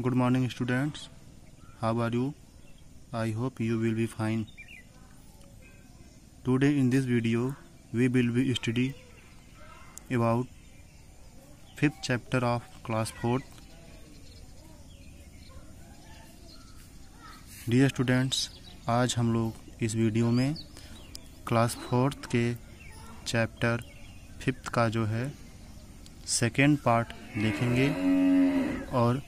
Good morning students how are you I hope you will be fine today in this video we will be study about fifth chapter of class fourth dear students आज हम लोग इस video में class fourth के chapter fifth का जो है second part देखेंगे और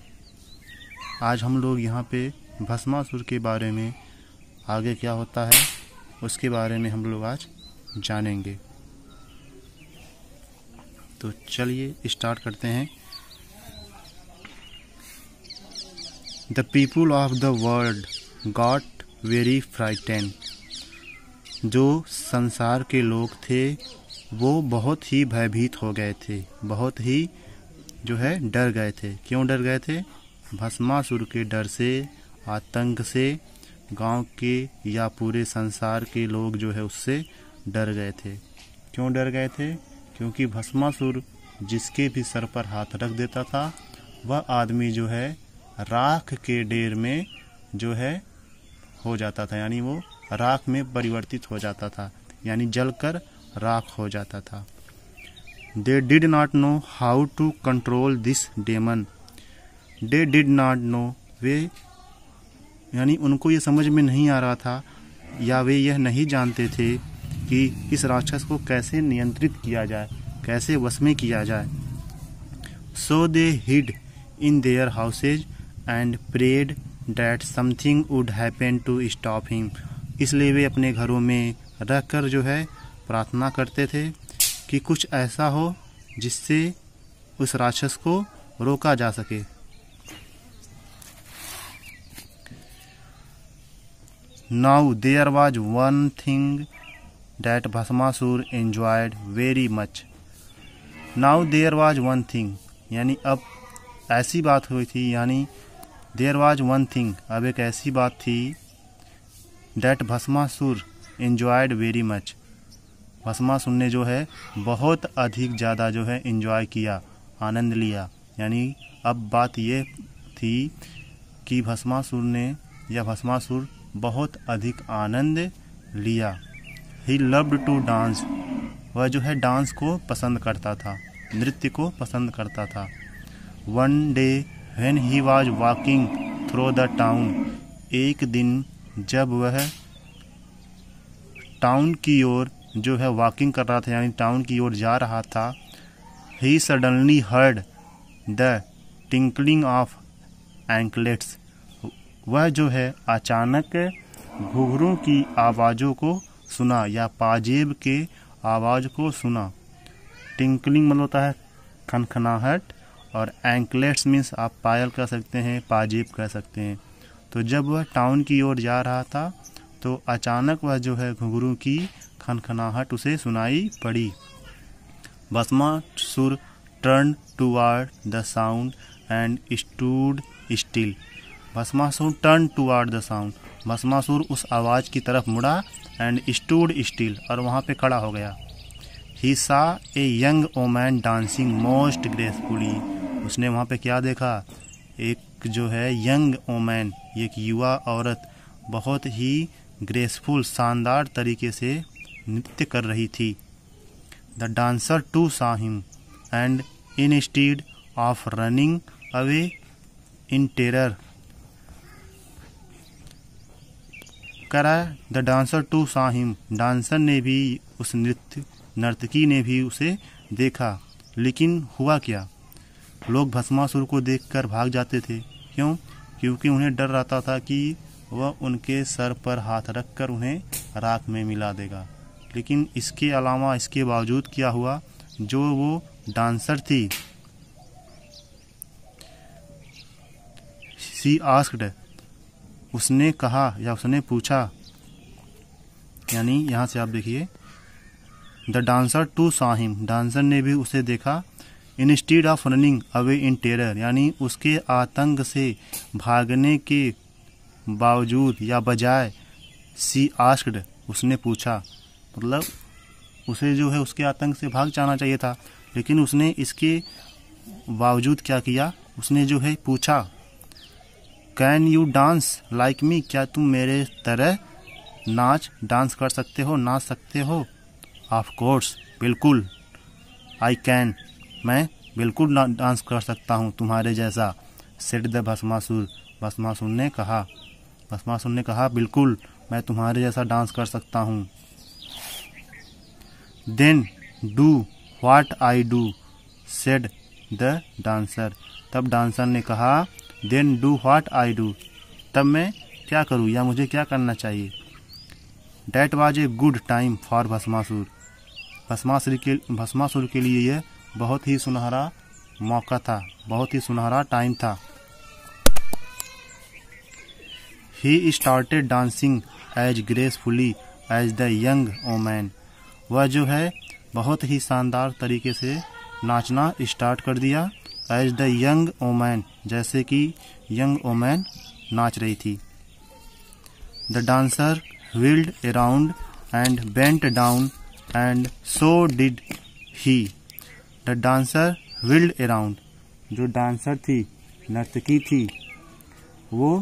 आज हम लोग यहाँ पे भस्मासुर के बारे में आगे क्या होता है, उसके बारे में हम लोग आज जानेंगे। तो चलिए स्टार्ट करते हैं। The people of the world got very frighten जो संसार के लोग थे, वो बहुत ही भयभीत हो गए थे, बहुत ही जो है डर गए थे। क्यों डर गए थे? भस्मासुर के डर से, आतंक से, गाँव के या पूरे संसार के लोग जो है उससे डर गए थे। क्यों डर गए थे? क्योंकि भस्मासुर जिसके भी सर पर हाथ रख देता था, वह आदमी जो है राख के डेर में जो है हो जाता था, यानी वो राख में परिवर्तित हो जाता था, यानी जलकर राख हो जाता था। They did not know how to control this demon they did not know way, यानी उनको ये समझ में नहीं आ रहा था, या वे यह नहीं जानते थे कि इस राक्षस को कैसे नियंत्रित किया जाए, कैसे वश में किया जाए। So they hid in their houses and prayed that something would happen to stop him इसलिए वे अपने घरों में रख कर जो है, प्रार्थना करते थे कि कुछ ऐसा हो जिससे उस राक्षस को रोका जा सके। Now there was one thing that Bhasmasur enjoyed very much. Now there was one thing. यानी अब ऐसी बात हुई थी, यानी देर वाज वन थिंग अब एक ऐसी बात थी that Bhasmasur enjoyed very much Bhasmasur ने जो है बहुत अधिक ज़्यादा जो है एंजॉय किया, आनंद लिया। यानी अब बात ये थी कि भस्मासुर ने या भस्मासुर बहुत अधिक आनंद लिया। ही लव्ड टू डांस वह जो है डांस को पसंद करता था, नृत्य को पसंद करता था। One day when he was walking through the town एक दिन जब वह टाउन की ओर जो है वॉकिंग कर रहा था, यानी टाउन की ओर जा रहा था he suddenly heard the tinkling of anklets वह जो है अचानक घुघरू की आवाज़ों को सुना या पाजेब के आवाज़ को सुना। टिंकलिंग मतलब होता है खनखनाहट और एंकलेट्स मीन्स आप पायल कह सकते हैं, पाजेब कह सकते हैं। तो जब वह टाउन की ओर जा रहा था तो अचानक वह जो है घुघरू की खनखनाहट उसे सुनाई पड़ी। Bhasmasur turn toward the sound and stood still Bhasmasur turn toward the sound Bhasmasur उस आवाज़ की तरफ़ मुड़ा एंड स्टूड स्टील और वहाँ पे खड़ा हो गया। He saw a young woman dancing most gracefully उसने वहाँ पे क्या देखा? एक जो है यंग ओमैन एक युवा औरत बहुत ही ग्रेसफुल शानदार तरीके से नृत्य कर रही थी। The dancer too saw him and instead of running away in terror करा the dancer too saw him dancer ने भी उस नृत्य, नर्तकी ने भी उसे देखा, लेकिन हुआ क्या? लोग भस्मासुर को देखकर भाग जाते थे। क्यों? क्योंकि उन्हें डर रहता था कि वह उनके सर पर हाथ रखकर उन्हें राख में मिला देगा। लेकिन इसके अलावा इसके बावजूद क्या हुआ? जो वो डांसर थी। सी आस्क्ड उसने कहा या उसने पूछा, यानी यहाँ से आप देखिए, the dancer too saw him dancer ने भी उसे देखा। Instead of running away in terror, यानी उसके आतंक से भागने के बावजूद या बजाय सी आस्क्ड, उसने पूछा। मतलब उसे जो है उसके आतंक से भाग जाना चाहिए था, लेकिन उसने इसके बावजूद क्या किया? उसने जो है पूछा। Can you dance like me क्या तुम मेरे तरह नाच डांस कर सकते हो, नाच सकते हो? ऑफ़ कोर्स बिल्कुल। आई कैन मैं बिल्कुल डांस कर सकता हूँ तुम्हारे जैसा। सेट द भस्मासुर भस्मासुर ने कहा। भस्मासुर ने कहा, बिल्कुल, मैं तुम्हारे जैसा डांस कर सकता हूँ। Then do what I do said the dancer तब डांसर ने कहा then do what I do तब मैं क्या करूँ या मुझे क्या करना चाहिए? That was a good time for Bhasmasur Bhasmasur के भस्मासुर के लिए यह बहुत ही सुनहरा मौका था, बहुत ही सुनहरा टाइम था। He started dancing as gracefully as the young woman वह जो है, बहुत ही शानदार तरीके से नाचना स्टार्ट कर दिया। एज द यंग ओमैन जैसे कि यंग ओमैन नाच रही थी। The dancer wheeled around and bent down and so did he the dancer wheeled around जो डांसर थी, नर्तकी थी, वो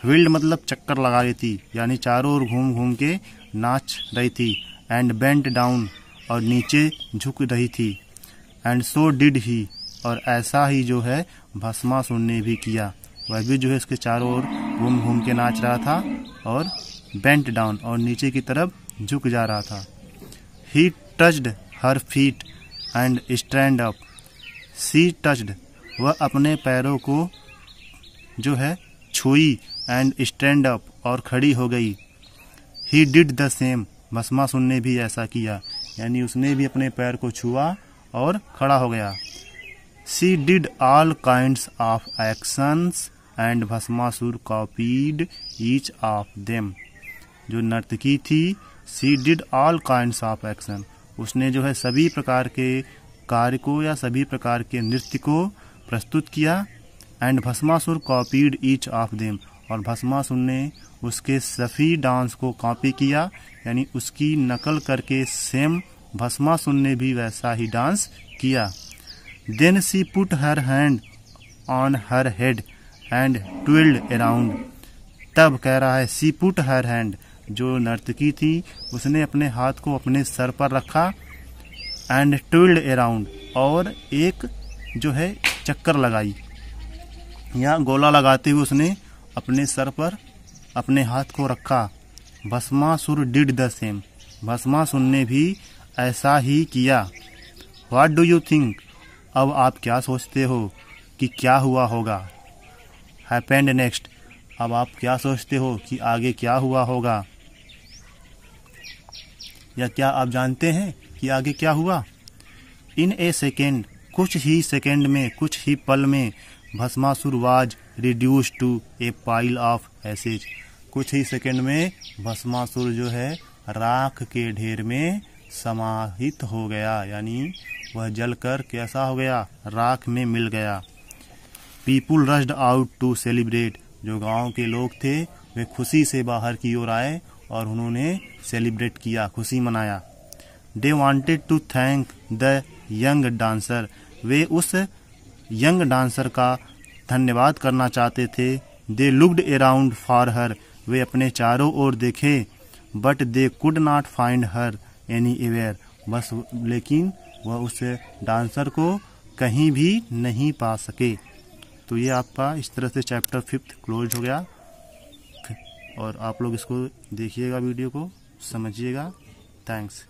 व्हील्ड मतलब चक्कर लगा रही थी, यानी चारों ओर घूम घूम के नाच रही थी एंड बेंट डाउन और नीचे झुक रही थी। एंड सो डिड ही और ऐसा ही जो है भस्मासुर ने भी किया। वह भी जो है इसके चारों ओर घूम घूम के नाच रहा था और बेंट डाउन और नीचे की तरफ़ झुक जा रहा था। He touched her feet and stand up she touched वह अपने पैरों को जो है छुई एंड स्टैंड अप और खड़ी हो गई। He did the same Bhasmasur ने भी ऐसा किया। यानी उसने भी अपने पैर को छुआ और खड़ा हो गया। She did all kind of actions and Bhasmasur copied each of them जो नर्तकी थी she did all kind of action उसने जो है सभी प्रकार के कार्य को या सभी प्रकार के नृत्य को प्रस्तुत किया and Bhasmasur copied each of them और भस्मासुर ने उसके सभी डांस को कॉपी किया, यानी उसकी नकल करके सेम भस्मासुर ने भी वैसा ही डांस किया। Then she put her hand on her head and twirled around तब कह रहा है सी पुट हर हैंड जो नर्तकी थी, उसने अपने हाथ को अपने सर पर रखा एंड ट्विल्ड अराउंड और एक जो है चक्कर लगाई। या गोला लगाते हुए उसने अपने सर पर अपने हाथ को रखा। Bhasmasur did the same Bhasmasur ने भी ऐसा ही किया। वाट डू यू थिंक अब आप क्या सोचते हो कि क्या हुआ होगा? Happened next. अब आप क्या सोचते हो कि आगे क्या हुआ होगा? या क्या आप जानते हैं कि आगे क्या हुआ? इन ए सेकेंड, कुछ ही सेकेंड में, कुछ ही पल में, Bhasmasur was reduce to a pile of ashes कुछ ही सेकेंड में, भस्मासुर जो है, राख के ढेर में समाहित हो गया, यानी वह जलकर कैसा हो गया? राख में मिल गया। People rushed out to celebrate जो गाँव के लोग थे, वे खुशी से बाहर की ओर आए और उन्होंने सेलिब्रेट किया, खुशी मनाया। They wanted to thank the young dancer वे उस यंग डांसर का धन्यवाद करना चाहते थे। They looked around for her वे अपने चारों ओर देखे but they could not find her anywhere बस लेकिन वह उस डांसर को कहीं भी नहीं पा सके। तो ये आपका इस तरह से चैप्टर फिफ्थ क्लोज हो गया। और आप लोग इसको देखिएगा वीडियो को, समझिएगा। थैंक्स।